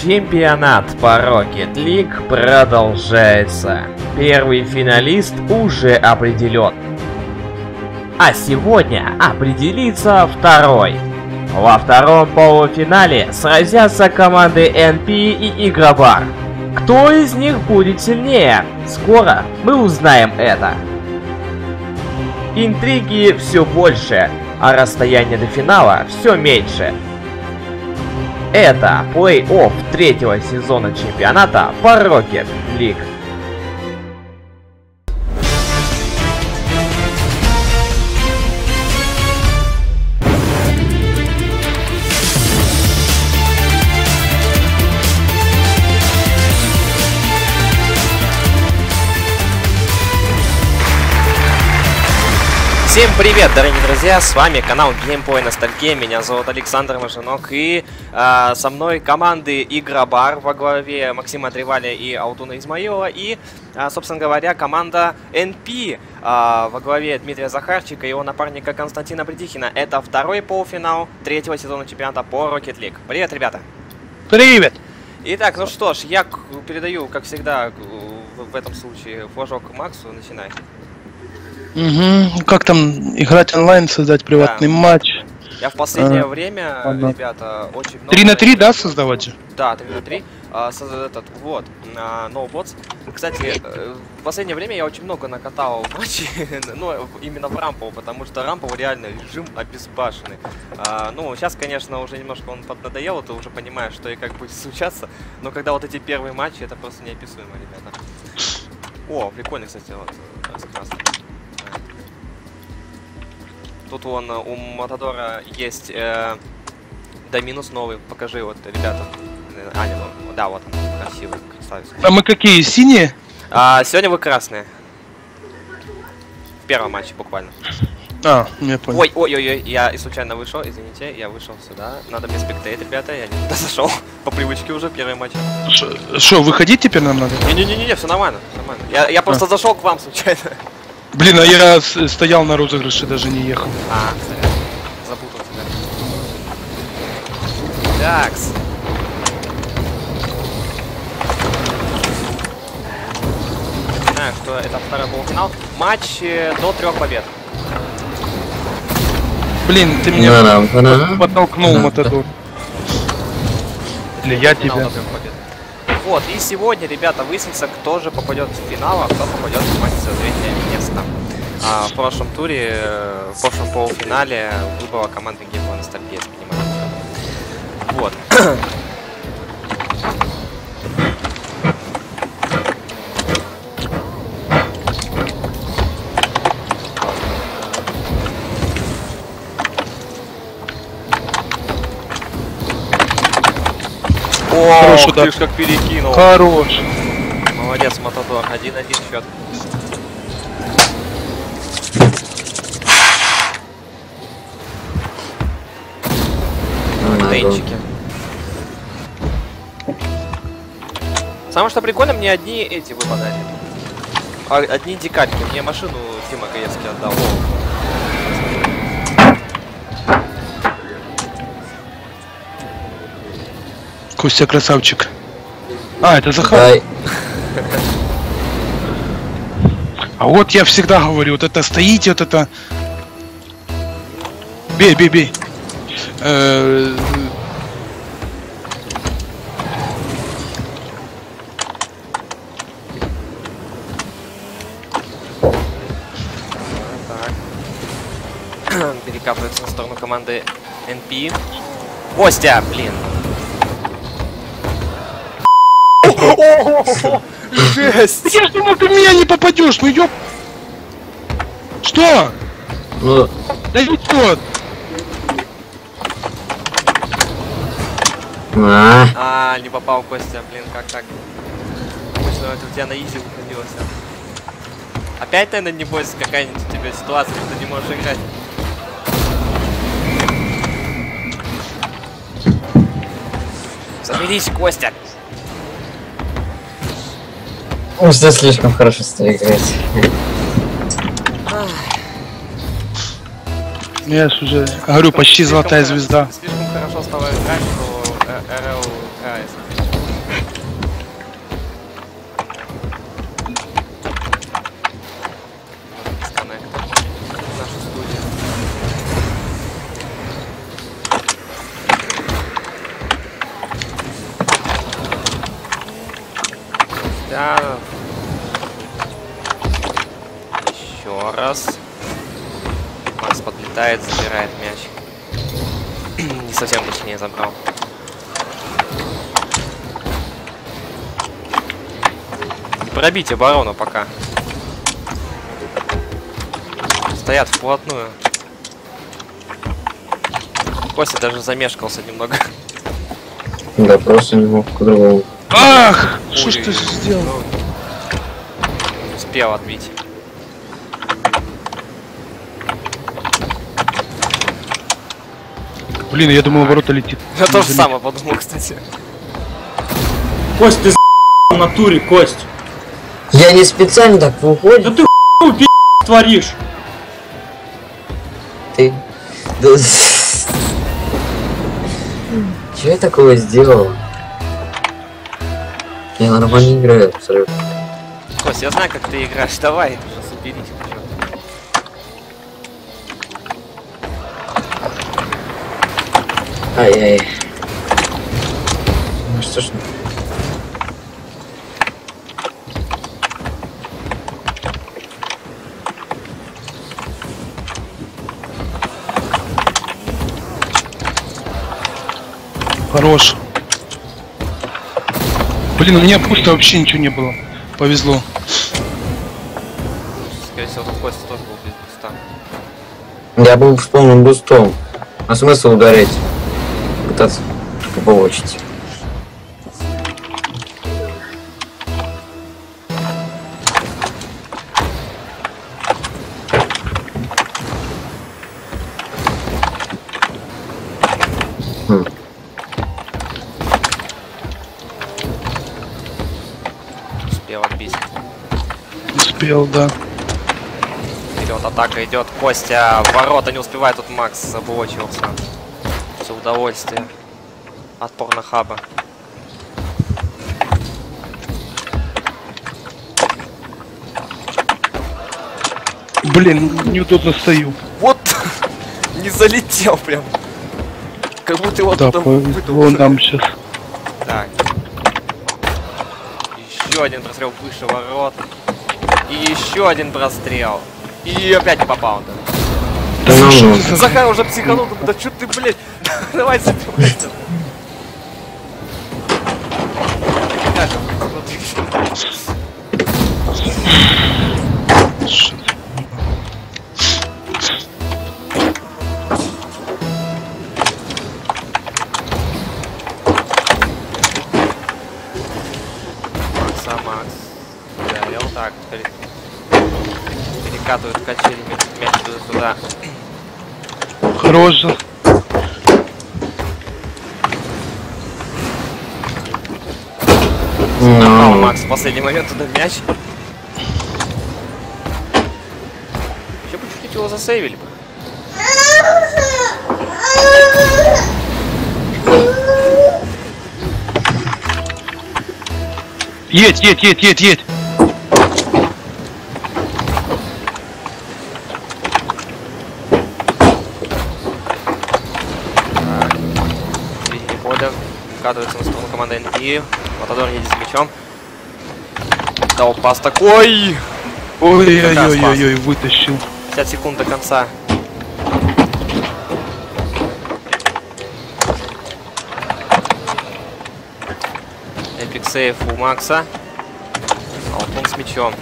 Чемпионат по Rocket League продолжается. Первый финалист уже определен. А сегодня определится второй. Во втором полуфинале сразятся команды NP и Игробар. Кто из них будет сильнее? Скоро мы узнаем это. Интриги все больше, а расстояние до финала все меньше. Это плей-офф третьего сезона чемпионата по Rocket League. Всем привет, дорогие друзья, с вами канал Геймплей Ностальгия, меня зовут Александр Мажинок и э, со мной команды Игробар во главе Максима Треваля и Алтуна Измаилова и, э, собственно говоря, команда NP э, во главе Дмитрия Захарчика и его напарника Константина Придихина. Это второй полуфинал третьего сезона чемпионата по Rocket League. Привет, ребята! Привет! Итак, ну что ж, я передаю, как всегда, в этом случае флажок Максу, начинай. Угу. Как там играть онлайн, создать приватный Да. матч? Я в последнее А, время, ладно. ребята, очень много... 3 на 3, да, создавать же? Да, 3 на 3. А, этот, вот, на NoBots. Кстати, э, в последнее время я очень много накатал матчей, ну, именно в рампу, потому что рампу реально режим обезбашенный. А, ну, сейчас, конечно, уже немножко он поднадоел, ты уже понимаешь, что и как будет случаться, но когда вот эти первые матчи, это просто неописуемо, ребята. О, прикольно, кстати, вот, красным. Тут вон у Матадора есть э, Доминус новый, покажи вот, ребята. Э, А, не, ну, да, вот он, красивый, красавец. А мы какие, синие? А, сегодня вы красные. В первом матче буквально. А, я понял. Ой, ой, ой, ой, я случайно вышел, извините, я вышел сюда. Надо мне спектейт, ребята, я не туда зашел. По привычке уже первый матч. Что, выходить теперь нам надо? Не-не-не, все нормально, всё нормально. Я, я просто зашел к вам случайно. Блин, а я стоял на розыгрыше, даже не ехал. А, кстати, запутался, да. Такс. Знаю, что это второй полуфинал. Матч э, до трех побед. Блин, ты меня под- подтолкнул, Матадор. Или я тебя. Вот, и сегодня, ребята, выяснится, кто же попадет в финал, а кто попадет в матч за третье место. А, в прошлом туре, э, в прошлом полуфинале выбыла команда Геймплан Ностальгия, понимаете. Вот. О, Хороший ж как перекинул. Хорош. Молодец, Матадор. Один-один счет. Тенчики. Самое что прикольно, мне одни эти выпадали. А, одни дикарьки. Мне машину Тима Гаевский отдал. Костя красавчик. А, это Захар. Дай. А вот я всегда говорю, вот это стоите, вот это... Бей, бей, бей. Э. NP. Костя, блин. Жесть! Я ж думал, ты меня не попадешь, ну ёп... Что? Ну, Да что? а, А, не попал Костя, блин, как так? Обычно это у тебя на изи выходило всё. Опять, наверное, не бойся, какая-нибудь у тебя ситуация, что ты не можешь играть. Заберись, Костя! уже слишком хорошо играть. Я уже говорю, почти золотая звезда. Слишком хорошо стало играть, что пробить оборону пока. Стоят вплотную. Костя даже замешкался немного. Да, просто не мог по-другому. Ах! Что ж ты сделал? Успел отбить. Блин, я думал, ворота летит. Я тоже самое подумал, кстати. Кость, ты в натуре, Кость. Я не специально так Да выходит. ты хуй пи*** творишь. Ты. Да... Че я такого сделал? Я нормально играю, абсолютно. Кость, я знаю, как ты играешь. Давай, уже соберись. Ай-яй. Ну что ж. Хорош. Блин, у меня пусто вообще ничего не было. Повезло. Скорее всего, тут Костя тоже был без буста. Я был с полным бустом. А смысл ударять? Пытаться побочить. Атака идет. Костя, в ворота не успевает. Тут Макс заблочился. Все удовольствие. Отпор на хаба. Блин, неудобно стою. Вот! не залетел прям. Как будто его Да, туда повезло нам сейчас. Так. Еще один прострел выше ворот. И еще один прострел. И опять не попал. Да. Да ну, Захар уже психанул, да что ты, блядь, давай. Как он, перекатывают качели мяч- туда-сюда. Хорош же. Ну, Макс в последний момент туда мяч. Еще бы чуть-чуть его засейвили бы. Едь, едь, едь, едь, едь. Вкатывается на сторону команды NP. Матадор едет с мячом. Дал пас такой! Ой-ой-ой-ой, вытащил. 50 секунд до конца. Эпик сейф у Макса. А вот он с мячом.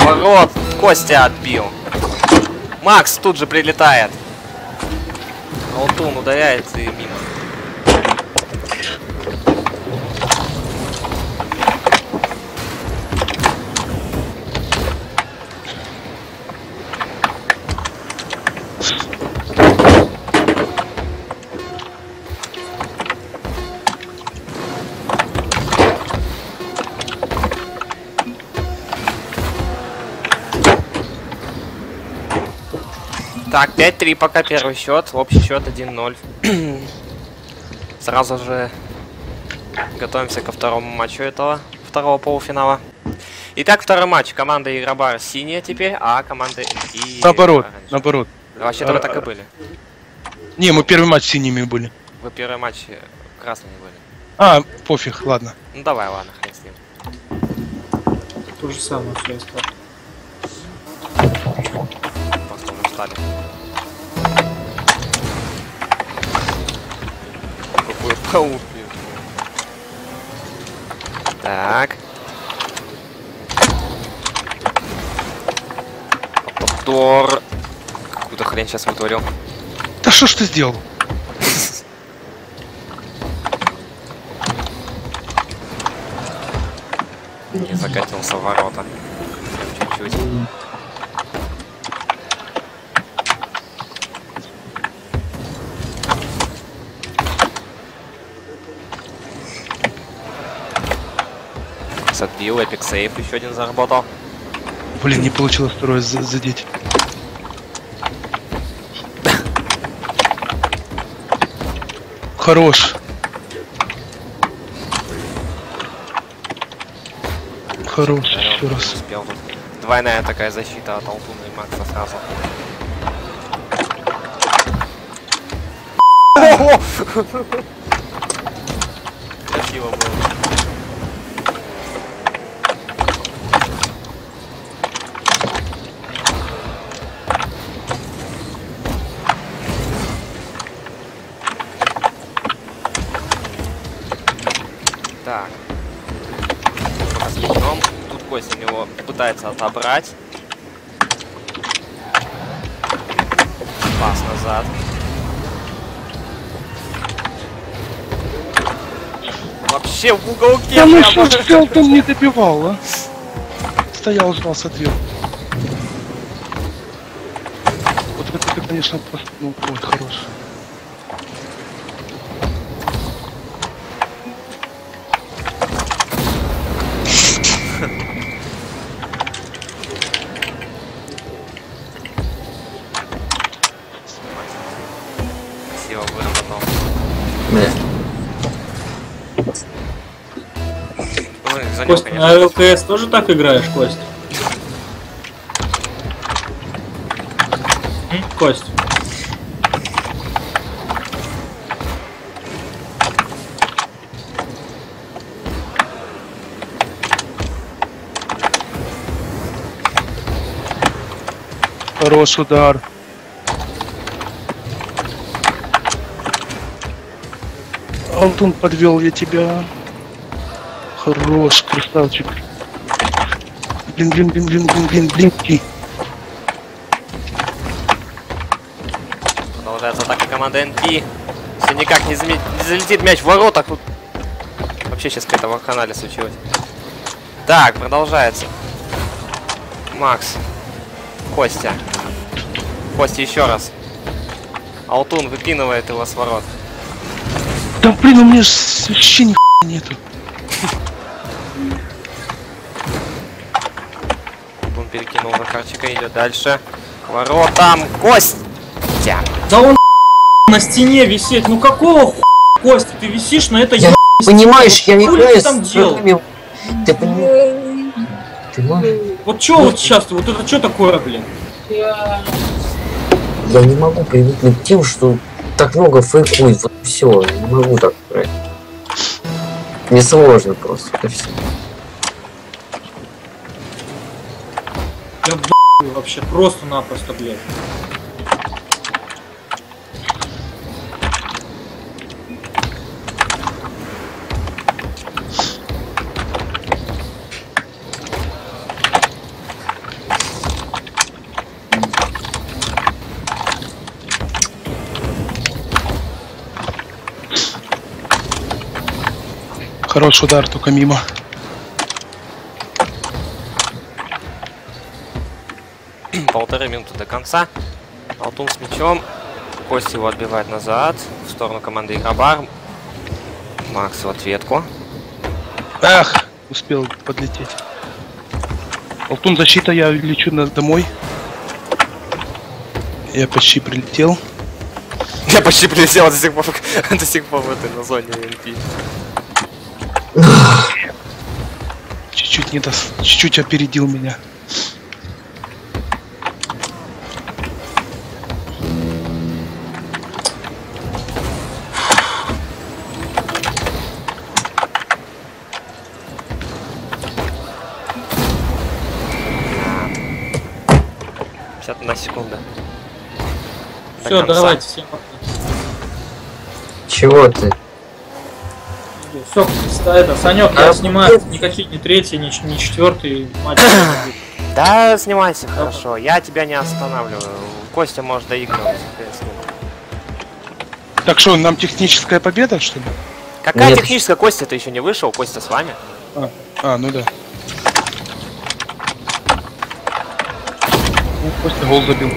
Поворот! Костя отбил. Макс тут же прилетает. Алтун ударяет и мимо. Так, 5-3 пока первый счет. Общий счет 1-0. Сразу же готовимся ко второму матчу этого второго полуфинала. Итак, второй матч. Команда Игробар синяя теперь, а команда и Наоборот, наоборот. Вообще-то вы А, так и были. Не, мы первый матч с синими были. Вы первый матч э, красными были. А, пофиг, ладно. Ну давай, ладно, хрен с ним. То же самое все осталось. Встали. Какой паук. Так. Повтор. Какую-то хрень сейчас вытворил. Да что ж ты сделал? Не закатился в ворота. Чуть-чуть. Отбил, эпик сейф еще один заработал. Блин, не получилось второй за- задеть. Хорош. Хорош, еще раз. успел. Двойная такая защита от Алтуна и Макса сразу. Красиво было. Так. Пока с мечом. Тут Костя него пытается отобрать. Пас назад. Вообще в уголке Я ну что ж ты не добивал, а? Стоял, ждал с ответ. Вот это ты, конечно, просто, ну, ой, хорош. Кость, на ЛКС тоже так играешь, Кость? Кость. Хорош удар. Алтун подвел я тебя. Хорош, красавчик. Блин, блин, блин, блин, блин, блин, блин. И Продолжается атака команды НП. Все никак не, заме- не залетит мяч в ворота. Тут вообще сейчас какая-то вакханалия случилась. Так, продолжается. Макс. Костя. Костя еще раз. Алтун выпинывает его с ворот. Да блин, у меня хуя нету. Перекинул Захарчика, идет дальше. К воротам. Костя! Да он на стене висеть. Ну какого хуя, Костя, ты висишь на этой Я Понимаешь, я Хули играю ты с там делал? Ты понимаешь? Ты можешь? Вот чё вот сейчас, вот это что такое, блин? Я не могу привыкнуть к тем, что так много фейкует. Вот все, не могу так играть. Мне сложно просто. это всё. Я б***ь вообще просто-напросто, блядь. Хороший удар, только мимо. Полторы минуты до конца. Алтун с мячом. Кость его отбивает назад. В сторону команды Игробар. Макс в ответку. Ах, успел подлететь. Алтун защита, я лечу на, домой. Я почти прилетел. Я почти прилетел до сих пор, до сих пор в этой на зоне НП. Чуть-чуть не дос... чуть-чуть опередил меня. Все, конца. давайте, всем пока. Чего ты? Все, это, Санек, А, я снимаю никакие не третий, не, ч- не четвертый матч. Да, снимайся, хорошо. Я тебя не останавливаю. Костя может доигрывать. хрен с ним. Так что, нам техническая победа, что ли? Какая Нет. техническая Костя? Ты еще не вышел? Костя с вами? А, ну да. Ну, Костя гол забил.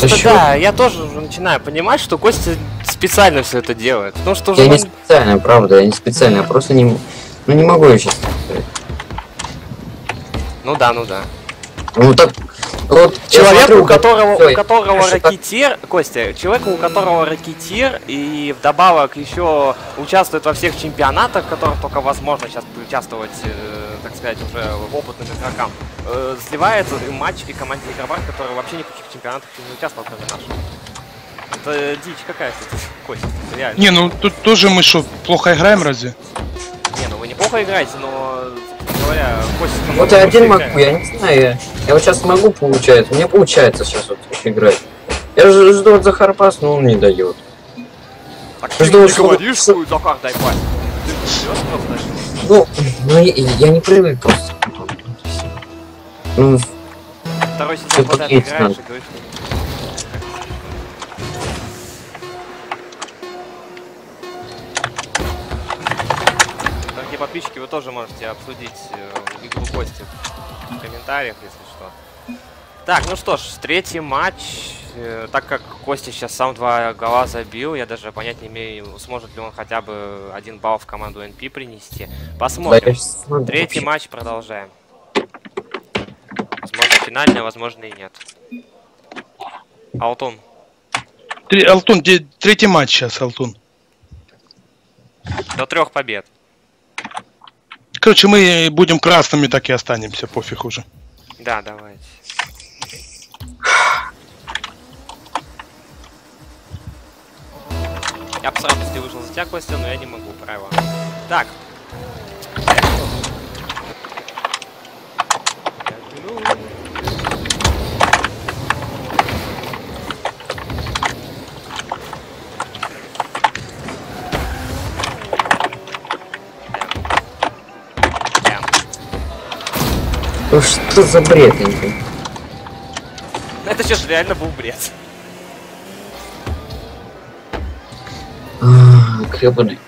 Просто счет- да, я тоже уже начинаю понимать, что Костя специально все это делает. Потому что уже Я не специально, правда, я не специально, я просто не... Ну не могу я сейчас. Ну да, ну да. Ну так... Вот, Человеку, смотрю, у которого, у которого ракетир, Костя, человеку, у которого ракетир и вдобавок еще участвует во всех чемпионатах, в которых только возможно сейчас участвовать, э, так сказать, уже опытным игрокам, э, сливает и матч и команде игровар, который вообще никаких чемпионатах не участвовал, кроме нашего. Это дичь какая-то, Костя, реально. Не, ну тут тоже мы что, плохо играем разве? Не, ну вы неплохо играете, но, говоря, Костя... Вот я один могу, я не знаю, я, я вот сейчас могу получается, мне получается сейчас вот играть. Я же жду от Захарпас, но он не дает. Так ты Жду, не говоришь, что- Захар, дай пасть. Ты просто? Ну, ну я, я не привык просто. Ну, Второй сезон подряд играешь и говоришь, Дорогие подписчики, вы тоже можете обсудить э, игру Кости в комментариях, если что. Так, ну что ж, третий матч. Э, так как Костя сейчас сам два гола забил, я даже понять не имею, сможет ли он хотя бы один балл в команду NP принести. Посмотрим. Третий вообще. матч продолжаем. Возможно, финальный, а возможно и нет. Алтун. Три- Алтун, де- третий матч сейчас, Алтун. До трех побед. Короче, мы будем красными, так и останемся, пофиг уже. Да, давайте. Я бы с радостью вышел за Костя, но я не могу, правила. Так. Ну что за бред. Это сейчас реально был бред. Гребаный.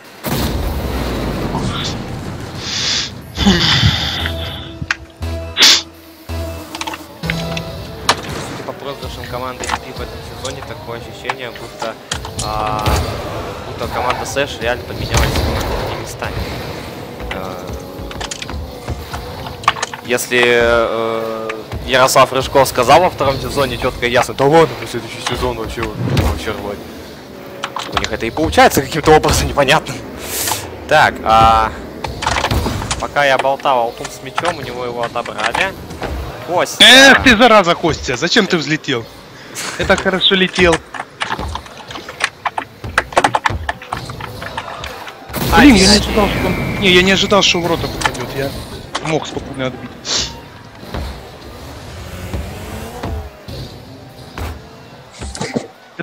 По проигрышам команды NP в этом сезоне, такое ощущение, будто, а, команда Сэш реально поменялась местами. А, Если э, Ярослав Рыжков сказал во втором сезоне четко ясно, да ладно, на следующий сезон вообще, вообще рвать. У них это и получается каким-то образом непонятным. Так, а, пока я болтал Алтун с мячом, у него его отобрали. Костя. Эх ты, зараза, Костя, зачем ты взлетел? Так хорошо летел. Блин, я не ожидал, что он... Не, я не ожидал, что в рота попадет. Я мог спокойно отбить.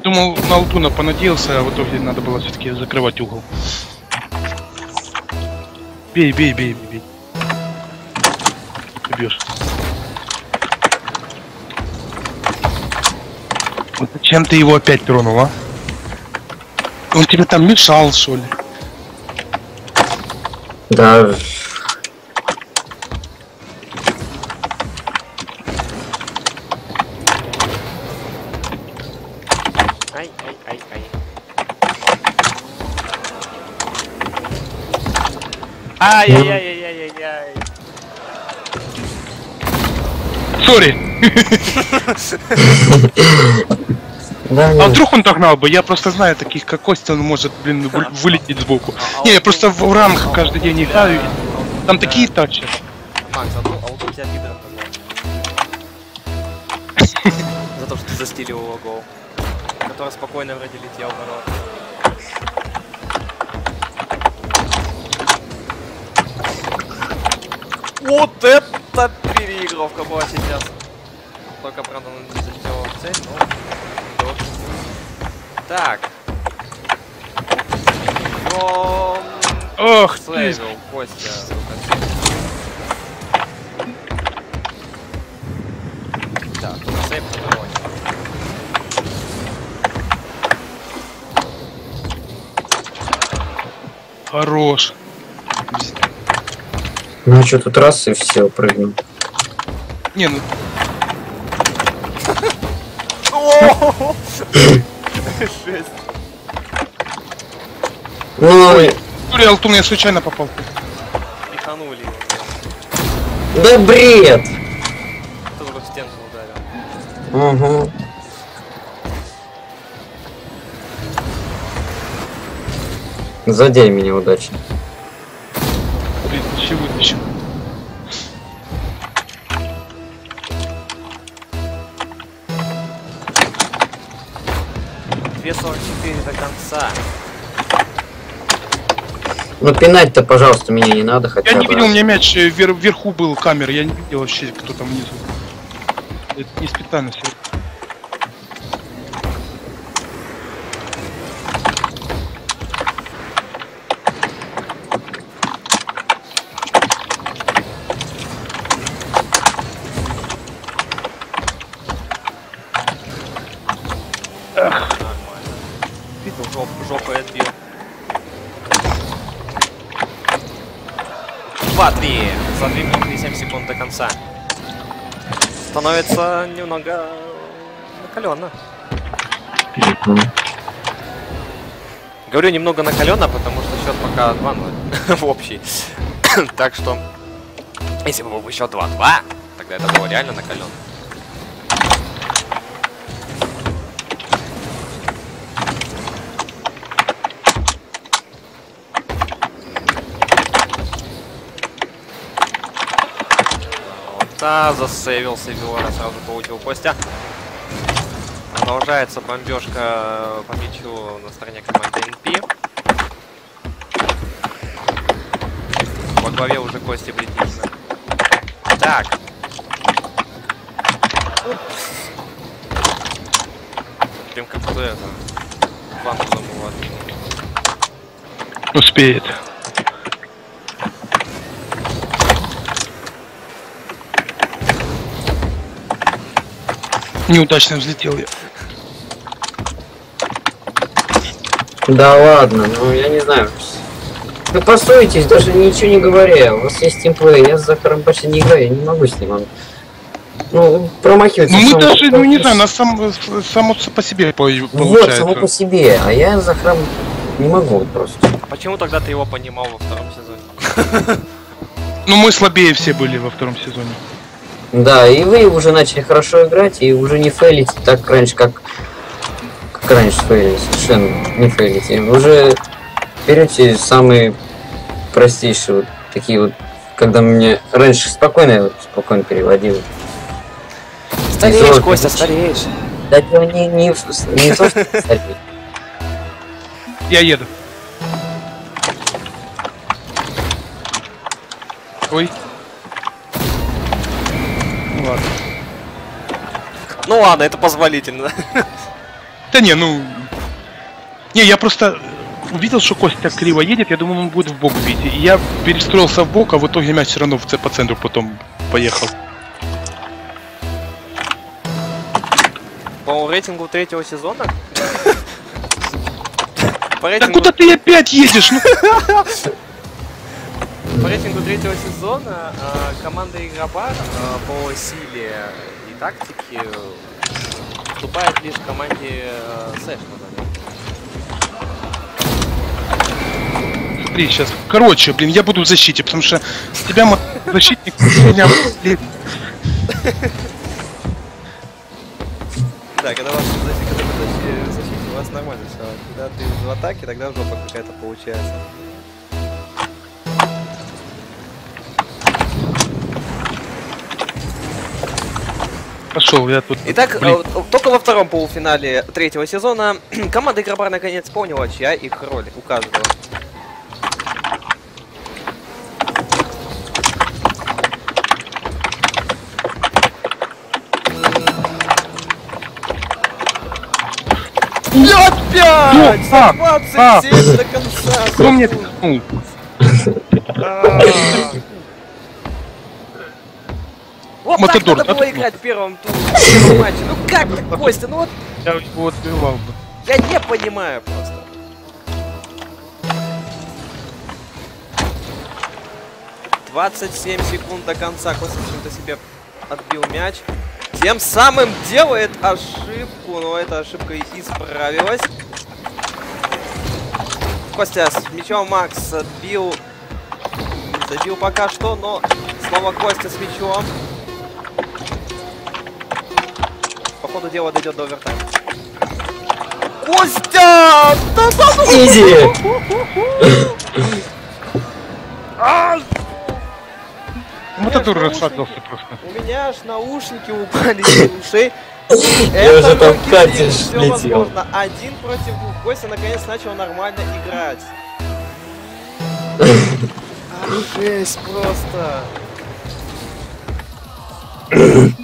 Думал, на Алтуна понадеялся, а в итоге надо было все-таки закрывать угол. Бей, бей, бей, бей, бьешь. Вот зачем ты его опять тронул, а? Он тебе там мешал, что ли? Да, Ай-яй-яй-яй-яй-яй. Сори! А вдруг он догнал бы? Я просто знаю таких, как Костя, он может, блин, вы- вылететь сбоку. Не, я просто в ранг каждый день играю. Там такие тачи. Макс, а вот а вот тебя назвал. За то, что ты застилил его гол. Который спокойно вроде летел в Вот это переигровка была сейчас. Только, правда, он не залетел в цель, но... да. Так. Бьем. Ох ты! Сейвил, Костя. Сейв второй. Хорош. Ну а что, тут раз и все, прыгнул. Не, ну Шесть. Ну, Юрий Алтун, я случайно попал. Пиханули его. да бред! Кто-то в стенку ударил. Угу. Задей меня удачно. Конца. Ну пинать-то, пожалуйста, меня не надо хотя Я не видел, у меня мяч э, вер- вверху был камер, я не видел вообще, кто там внизу. Это не специально все. 2-3. За 2 минуты и 7 секунд до конца. Становится немного накалено. Говорю немного накалено, потому что счет пока 2-0 в общий. так что, если бы был бы еще 2-2, тогда это было реально накалено. Вот, а, засейвился Вилора, сразу получил Костя. Продолжается бомбежка по мячу на стороне команды НП. Во главе уже Костя Блетинина. Так. Прям как то это. Ванну замывать. Успеет. Неудачно взлетел я. Да ладно, ну я не знаю. Вы поссоритесь, даже ничего не говоря. У вас есть тимплей, я с Захаром почти не играю, я не могу с ним. Ну, промахивается. Ну мы даже, ну не знаю, нас сам, само по себе по- Вот, получается. само по себе, а я с Захаром не могу просто. Почему тогда ты его понимал во втором сезоне? Ну мы слабее все были во втором сезоне. Да, и вы уже начали хорошо играть, и уже не фейлите так раньше, как, как раньше фейлили, совершенно не фейлите. Вы уже берете самые простейшие вот такие вот, когда мне раньше спокойно, я вот спокойно переводил. Стареешь, Костя, стареешь. Да дело не, не, в- не то, что. Я еду. Ой. Ну ладно. Ну ладно, это позволительно. Да не, ну... Не, я просто увидел, что Костя криво едет, я думал, он будет в бок бить. И я перестроился в бок, а в итоге мяч все равно в по центру потом поехал. По рейтингу третьего сезона? По Да куда ты опять едешь? Ну, по рейтингу третьего сезона а, команда Игробар а, по силе и тактике э, уступает лишь команде э, Сэш смотри, сейчас. Короче, блин, я буду в защите, потому что с тебя мо- защитник меня Да, когда у вас в защите, когда вы защите, у вас нормально все. Когда ты в атаке, тогда жопа какая-то получается. Пошел, я тут. Итак, Блин. Э, только во втором полуфинале третьего сезона команда Игробар наконец поняла, чья их роль у каждого. Я опять! За 27 до конца! Кто мне пихнул? А, так Матадор, надо было играть в первом туре матче. Ну как так, Костя? Ну вот Я его отбивал бы. я не понимаю просто. Двадцать семь секунд до конца. Костя почему-то себе отбил мяч. Тем самым делает ошибку, но эта ошибка и исправилась. Костя с мячом Макс отбил. Забил пока что, но снова Костя с мячом. Ходу дела дойдет до овертайма. Костя! Да, да, ну! Изи! Конечно, расслабился просто. У меня аж наушники упали из ушей. Я уже там катишь летел. возможно. Один против двух. Костя наконец начал нормально играть. Жесть просто.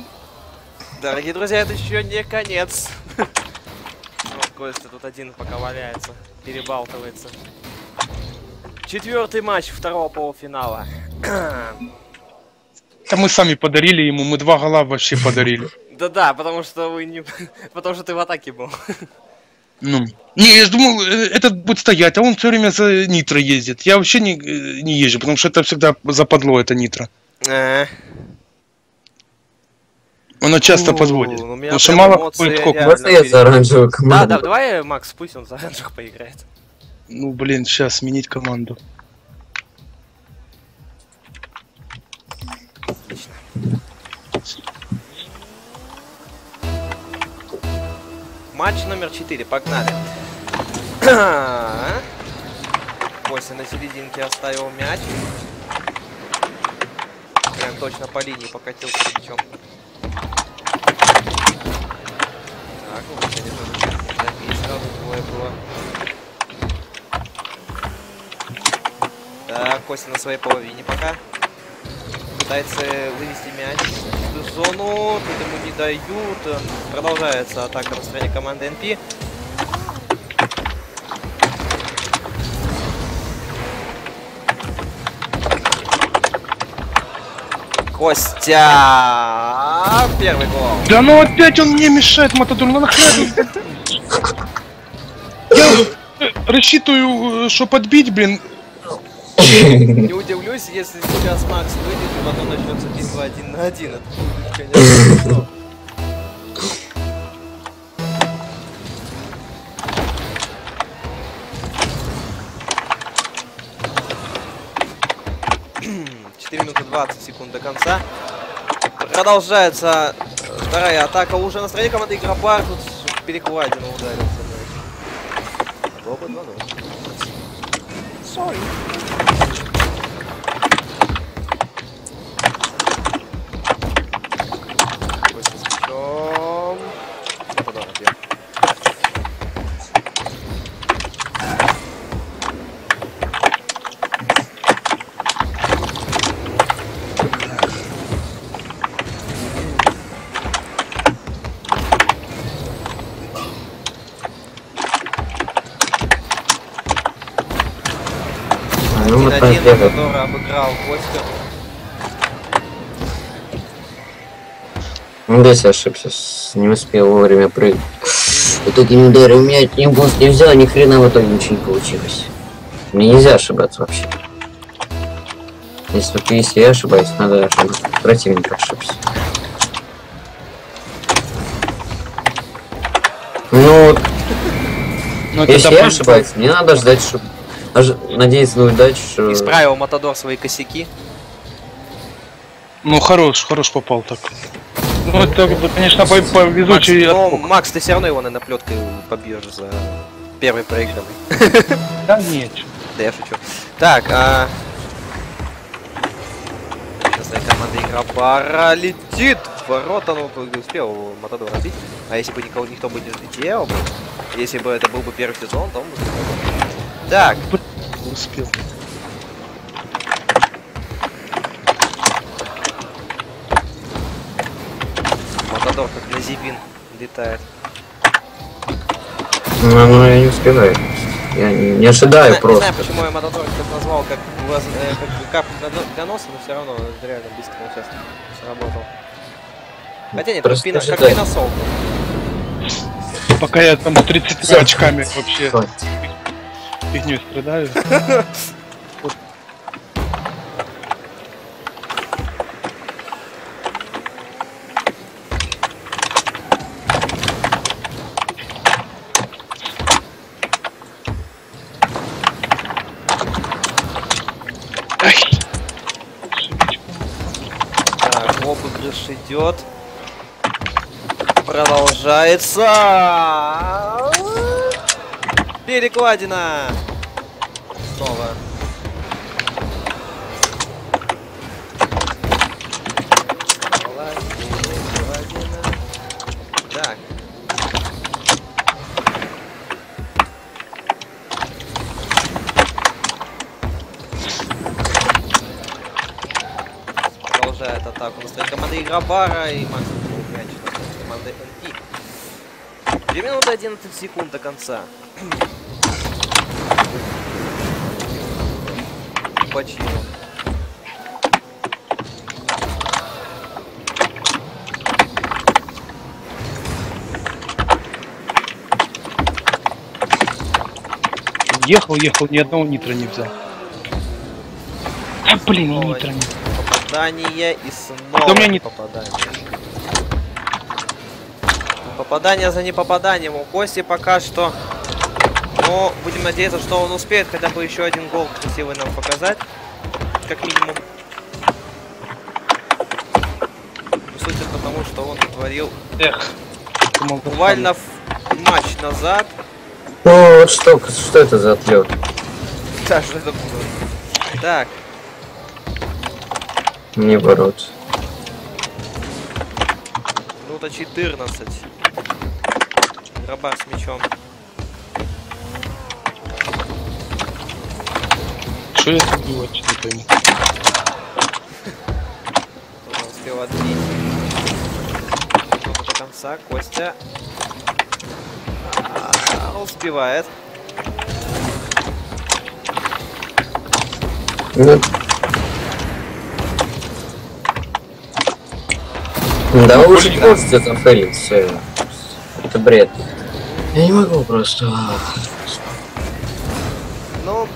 Дорогие друзья, это еще не конец. Вот Костя тут один пока валяется, перебалтывается. Четвертый матч второго полуфинала. Да мы сами подарили ему, мы два гола вообще подарили. Да-да, потому что вы не... Потому что ты в атаке был. Ну. Не, я ж думал, э, этот будет стоять, а он все время за нитро ездит. Я вообще не, э, не езжу, потому что это всегда западло, это нитро. Оно часто подводит. у меня Потому что мало какой Можно я за оранжевую Да, команду? да, давай Макс, пусть он за оранжевых поиграет. Ну, блин, сейчас сменить команду. Матч номер 4, погнали. Костя на серединке оставил мяч. Прям точно по линии покатился мячом. Так, ну, конечно, забить сразу двое было. Так, Костя на своей половине пока. Пытается вывести мяч в зону. Тут ему не дают. Продолжается атака на стороне команды НП. Костя! Первый гол. Да ну опять он мне мешает, Матадор, ну нахрен? Я э, рассчитываю, что подбить, блин. Не удивлюсь, если сейчас Макс выйдет и потом начнется битва один на один. Это будет, конечно, минуты 20 секунд до конца. Продолжается э, вторая атака уже на стороне команды Игропар. Тут в перекладину ударился. да. Оба 2-0. Sorry. Костя с мячом. Куда он отбил? Ну, мы там Один который обыграл Костю. Ну, здесь я ошибся, не успел вовремя прыгать. В итоге не ударил меня, не босс не взял, ни хрена в итоге ничего не получилось. Мне нельзя ошибаться вообще. Если если я ошибаюсь, надо, чтобы противник ошибся. Ну, вот, Ну, если я ошибаюсь, мне надо ждать, чтобы... Надеяться на удачу, что... Исправил Матадор свои косяки. Ну, хорош, хорош попал так. Ну, это, конечно, по, по Макс, но, отскок. Макс, ты все равно его, наверное, плеткой побьешь за первый проигранный. Да нет. Да я шучу. Так, а... Сейчас команда Игропара летит в ворота, ну, успел Матадор отбить. А если бы никого, никто бы не взлетел бы, если бы это был бы первый сезон, то он бы... Так, успел. Матадор как на Зибин летает. Ну, ну, я не успеваю. Я не, не ожидаю Не, не просто. знаю, почему я Мототорг так назвал, как, глаз- э, как капли для, но- для носа, но все равно реально быстро сейчас сработал. Хотя нет, как, Просто пино, как пиносол. Пока я там с 30 очками вообще. Фигней страдаю. Обыгрыш идет. Продолжается. Перекладина. Перекладина. Так. Продолжает атаку на стороне команды Игробара и Макс мяч команды НП. 2 минуты 11 секунд до конца. Почему? Ехал, ехал, ни одного нитра не взял. А, блин, и нитра не Попадание и снова Да у меня не- попадание. Попадание за непопаданием. У Кости пока что. Но будем надеяться, что он успеет хотя бы еще один гол красивый нам показать. Как минимум. Судя по тому, что он творил Эх. буквально в матч назад. Ну, вот что, что это за отлет? Да, что это было? Так, Не бороться. минута 14. Рабар с мячом. Что я тут делать, не пойму. Тоже успел отбить. До конца. Костя. А, успевает. Да Ну, уже просто это Феликс. всё. Это бред. Я не могу просто. Ну,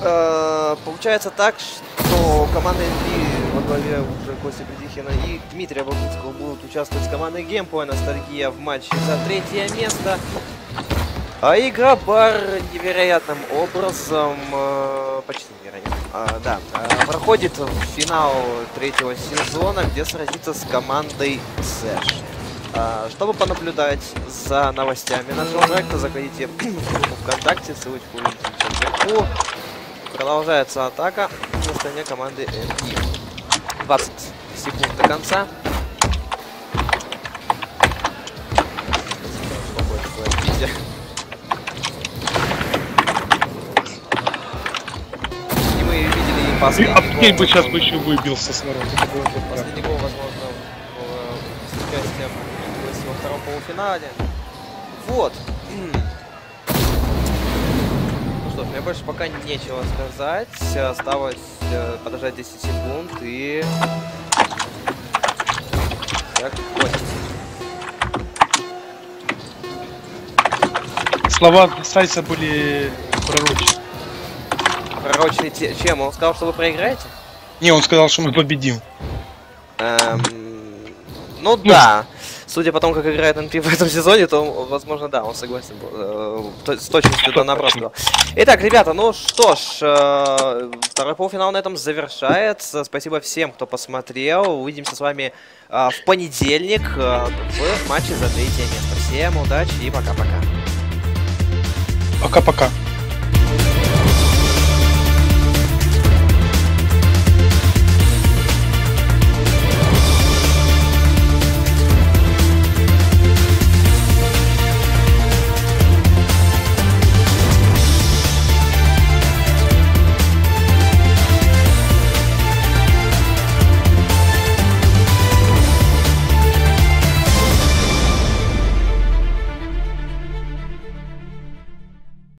э, получается так, что команда NB во главе уже Костя Придихина и Дмитрия Бабуцкого будут участвовать с командой Геймпоя Ностальгия в матче за третье место. А игра бар невероятным образом, э, почти невероятным, а, да, э, проходит в финал третьего сезона, где сразится с командой Сэш. А, Чтобы понаблюдать за новостями нашего проекта, заходите в группу ВКонтакте, ссылочку увидите вверху. Продолжается атака на стороне команды NB. 20 секунд до конца. В. И мы видели и последний Аптель гол, бы сейчас бы еще выбился с так. Последний гол, возможно, э, с участием Луиса во втором полуфинале. Вот. Ну что мне больше пока нечего сказать. Осталось э, подождать 10 секунд и... Так. Слова Сайса были пророческие. Пророчный те- чем? Он сказал, что вы проиграете? Не, он сказал, что мы победим. Эм, ну да. Судя по тому, как играет НП в этом сезоне, то, возможно, да, он согласен был. э, с точностью до наброска. Итак, ребята, ну что ж, э, второй полуфинал на этом завершается. Спасибо всем, кто посмотрел. Увидимся с вами э, в понедельник э, в матче за третье место. Всем удачи и пока-пока. Пока-пока.